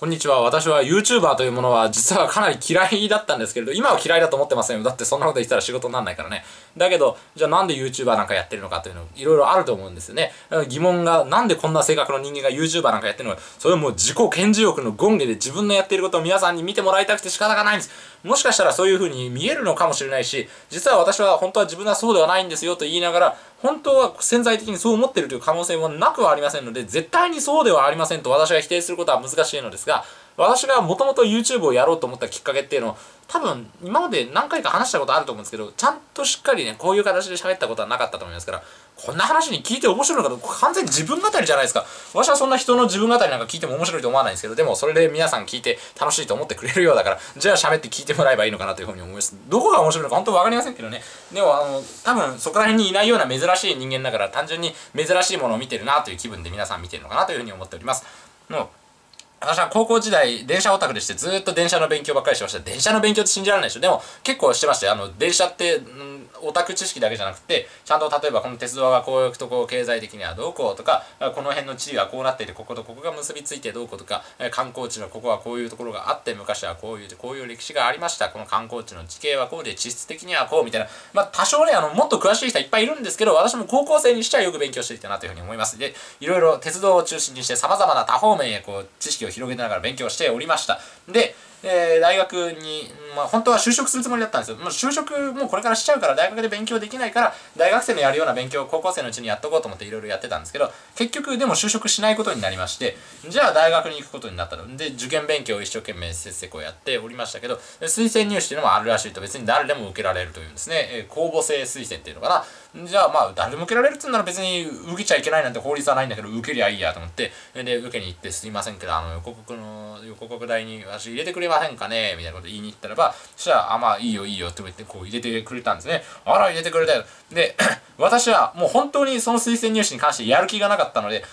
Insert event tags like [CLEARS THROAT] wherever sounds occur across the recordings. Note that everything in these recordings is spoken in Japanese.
こんにちは。私は YouTuber というものは実はかなり嫌いだったんですけれど、今は嫌いだと思ってませんよ。だってそんなこと言ったら仕事にならないからね。だけど、じゃあなんで YouTuber なんかやってるのかというの、いろいろあると思うんですよね。疑問が、なんでこんな性格の人間が YouTuber なんかやってるのか、それはもう自己顕示欲の権下で自分のやっていることを皆さんに見てもらいたくて仕方がないんです。もしかしたらそういうふうに見えるのかもしれないし、実は私は本当は自分はそうではないんですよと言いながら、本当は潜在的にそう思ってるという可能性もなくはありませんので、絶対にそうではありませんと私が否定することは難しいのですが、私がもともと YouTube をやろうと思ったきっかけっていうのを多分今まで何回か話したことあると思うんですけどちゃんとしっかりねこういう形で喋ったことはなかったと思いますからこんな話に聞いて面白いのか完全に自分語りじゃないですか。私はそんな人の自分語りなんか聞いても面白いと思わないんですけどでもそれで皆さん聞いて楽しいと思ってくれるようだからじゃあ喋って聞いてもらえばいいのかなというふうに思います。どこが面白いのか本当分かりませんけどね。でもあの多分そこら辺にいないような珍しい人間だから単純に珍しいものを見てるなという気分で皆さん見てるのかなというふうに思っております。の私は高校時代、電車オタクでしてずっと電車の勉強ばっかりしてました。電車の勉強って信じられないでしょ。でも結構してましたよ。あの、電車って、オタク知識だけじゃなくてちゃんと例えばこの鉄道がこういうとこ経済的にはどうこうとかこの辺の地理はこうなっていてこことここが結びついてどうこうとか観光地のここはこういうところがあって昔はこういうこういう歴史がありました。この観光地の地形はこうで地質的にはこうみたいな。まあ多少ねあのもっと詳しい人はいっぱいいるんですけど私も高校生にしてはよく勉強していたなというふうに思います。でいろいろ鉄道を中心にして様々な多方面へこう知識を広げながら勉強しておりました。でえー、大学に、まあ、本当は就職するつもりだったんですよ。もう就職もうこれからしちゃうから大学で勉強できないから大学生のやるような勉強を高校生のうちにやっとこうと思っていろいろやってたんですけど結局でも就職しないことになりましてじゃあ大学に行くことになったの。で受験勉強を一生懸命せっせこうやっておりましたけど推薦入試というのもあるらしいと別に誰でも受けられるというんですね、えー、公募制推薦っていうのかな。じゃあまあ誰でも受けられるっつうなら別に受けちゃいけないなんて法律はないんだけど受けりゃいいやと思って。で受けに行ってすいませんけどあの横国の横国大に私入れてくれませんかね。みたいなこと言いに行ったらばそしたらあまあいいよいいよって言ってこう入れてくれたんですね。あら入れてくれたよ。で [CLEARS THROAT] 私はもう本当にその推薦入試に関してやる気がなかったので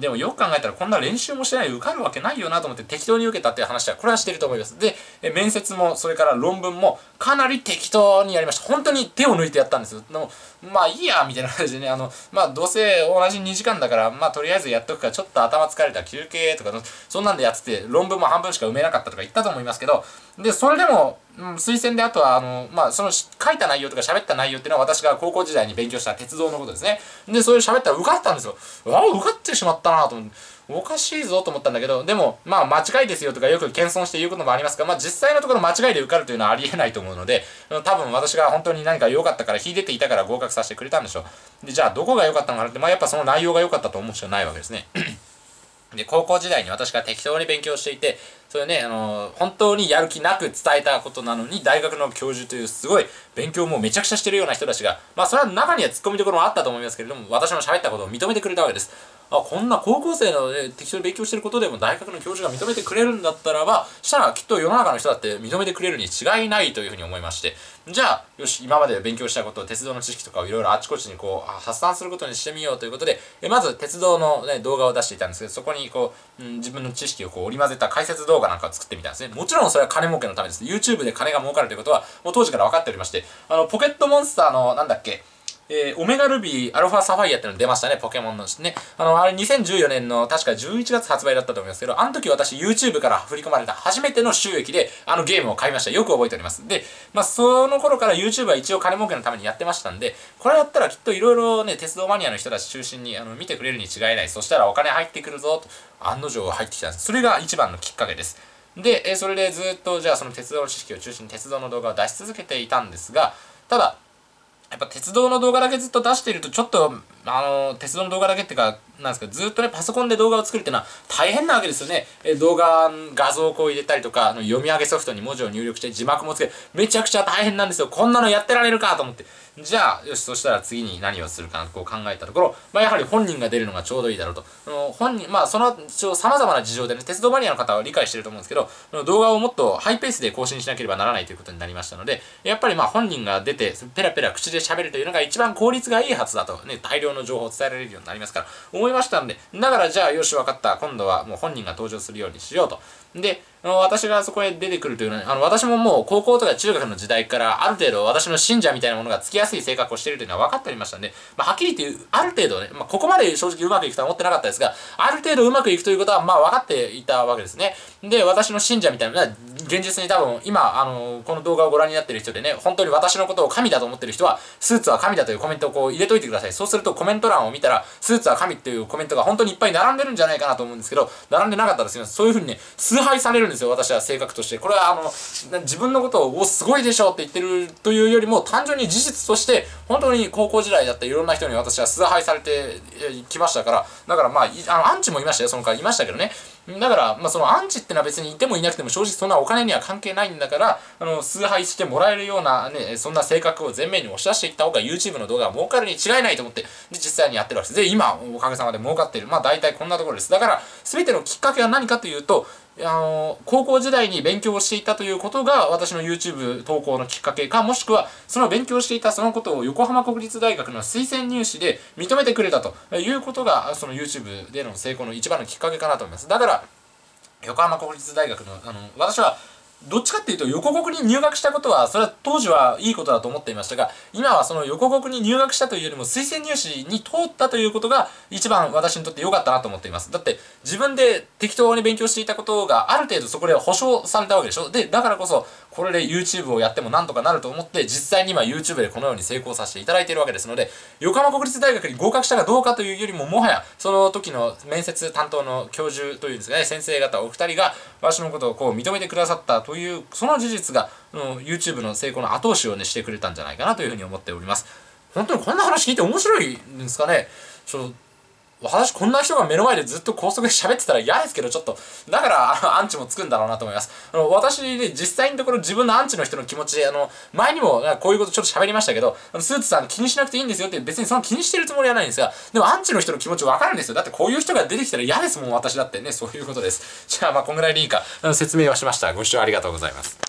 でもよく考えたらこんな練習もしてない受かるわけないよなと思って適当に受けたっていう話はこれはしてると思います。で、面接もそれから論文もかなり適当にやりました。本当に手を抜いてやったんですよ。でもまあいいやみたいな感じでね、あの、まあどうせ同じ2時間だから、まあとりあえずやっとくからちょっと頭疲れた休憩とかそんなんでやってて論文も半分しか埋めなかったとか言ったと思いますけど、で、それでも、うん、推薦であとは、あの、まあその書いた内容とか喋った内容っていうのは私が高校時代に勉強した鉄道のことですね。で、それ喋ったら受かったんですよ。ああ、受かってしまったなと思って。おかしいぞと思ったんだけど、でも、まあ、間違いですよとかよく謙遜して言うこともありますが、まあ、実際のところ間違いで受かるというのはありえないと思うので、多分私が本当に何か良かったから、秀でていたから合格させてくれたんでしょう。で、じゃあ、どこが良かったのかなって、まあ、やっぱその内容が良かったと思うしかないわけですね。で、高校時代に私が適当に勉強していて、それね、あの本当にやる気なく伝えたことなのに、大学の教授というすごい勉強もめちゃくちゃしてるような人たちが、まあそれは中にはツッコミどころもあったと思いますけれども、私の喋ったことを認めてくれたわけです。あ、こんな高校生なの、ね、適当に勉強してることでも大学の教授が認めてくれるんだったらば、したらきっと世の中の人だって認めてくれるに違いないというふうに思いまして、じゃあ、よし、今まで勉強したことを、鉄道の知識とかをいろいろあちこちにこう発散することにしてみようということで、えまず鉄道の、ね、動画を出していたんですけど、そこにこう、うん、自分の知識をこう織り交ぜた解説動画なんかを作ってみたんですね。もちろんそれは金儲けのためです。YouTube で金が儲かるということは、もう当時から分かっておりまして、あの、ポケットモンスターの、なんだっけ、えー、オメガルビー、アルファサファイアっての出ましたね、ポケモンのね。あの、あれ2014年の確か11月発売だったと思いますけど、あの時私 YouTube から振り込まれた初めての収益であのゲームを買いました。よく覚えております。で、まあ、その頃から YouTube は一応金儲けのためにやってましたんで、これやったらきっといろいろね、鉄道マニアの人たち中心にあの見てくれるに違いない。そしたらお金入ってくるぞ、と案の定入ってきたんです。それが一番のきっかけです。で、えそれでずっとじゃあその鉄道の知識を中心に鉄道の動画を出し続けていたんですが、ただ、やっぱ鉄道の動画だけずっと出しているとちょっとあの鉄道の動画だけっていうかなんですかずっとねパソコンで動画を作るっていうのは大変なわけですよね。え動画画像をこう入れたりとかあの読み上げソフトに文字を入力して字幕もつけめちゃくちゃ大変なんですよ。こんなのやってられるかと思って。じゃあよしそしたら次に何をするかなこう考えたところ、まあ、やはり本人が出るのがちょうどいいだろうと。本人まあそのさまざまな事情でね鉄道マニアの方は理解してると思うんですけど動画をもっとハイペースで更新しなければならないということになりましたのでやっぱりまあ本人が出てペラペラ口で喋るというのが一番効率がいいはずだと。ね大量の情報を伝えられるようになりますから思いましたんでだからじゃあよし分かった。今度はもう本人が登場するようにしようと。で私がそこへ出てくるというのは、あの、私ももう高校とか中学の時代からある程度私の信者みたいなものがつきやすい性格をしているというのは分かっておりましたんで、まあ、はっきり言って、ある程度ね、まあ、ここまで正直うまくいくとは思ってなかったですが、ある程度うまくいくということは、まあ、分かっていたわけですね。で、私の信者みたいな、現実に多分、今、あの、この動画をご覧になってる人でね、本当に私のことを神だと思ってる人は、スーツは神だというコメントをこう入れといてください。そうするとコメント欄を見たら、スーツは神っていうコメントが本当にいっぱい並んでるんじゃないかなと思うんですけど、並んでなかったらすみません。そういう風にね、崇拝されるんですよ、私は性格として。これはあの、自分のことを、お、すごいでしょって言ってるというよりも、単純に事実として、本当に高校時代だったいろんな人に私は崇拝されてきましたから、だからまあ、あの、アンチもいましたよ、その回いましたけどね。だから、まあ、そのアンチってのは別にいてもいなくても正直そんなお金には関係ないんだから、あの、崇拝してもらえるようなね、そんな性格を前面に押し出していった方が YouTube の動画は儲かるに違いないと思って、で、実際にやってるわけです。で、今、おかげさまで儲かってる。まあ、大体こんなところです。だから、全てのきっかけは何かというと、あの、高校時代に勉強をしていたということが私の YouTube 投稿のきっかけか、もしくはその勉強していたそのことを横浜国立大学の推薦入試で認めてくれたということが、その YouTube での成功の一番のきっかけかなと思います。だから、横浜国立大学の、あの、私はどっちかっていうと横国に入学したことはそれは当時はいいことだと思っていましたが今はその横国に入学したというよりも推薦入試に通ったということが一番私にとって良かったなと思っています。だって自分で適当に勉強していたことがある程度そこで保証されたわけでしょ？でだからこそこれで YouTube をやってもなんとかなると思って実際に今 YouTube でこのように成功させていただいているわけですので横浜国立大学に合格したかどうかというよりももはやその時の面接担当の教授というんですかね先生方お二人が私のことをこう認めてくださったというその事実が、うん、YouTube の成功の後押しをねしてくれたんじゃないかなというふうに思っております。本当にこんな話聞いて面白いんですかね？ちょ私こんな人が目の前でずっと高速で喋ってたら嫌ですけど、ちょっと、だから、あの、アンチもつくんだろうなと思います。あの、私ね、実際のところ自分のアンチの人の気持ち、あの、前にも、こういうことちょっと喋りましたけど、スーツさん気にしなくていいんですよって、別にその気にしてるつもりはないんですが、でもアンチの人の気持ちわかるんですよ。だってこういう人が出てきたら嫌ですもん、私だってね、そういうことです。じゃあ、まあ、こんぐらいでいいか、説明はしました。ご視聴ありがとうございます。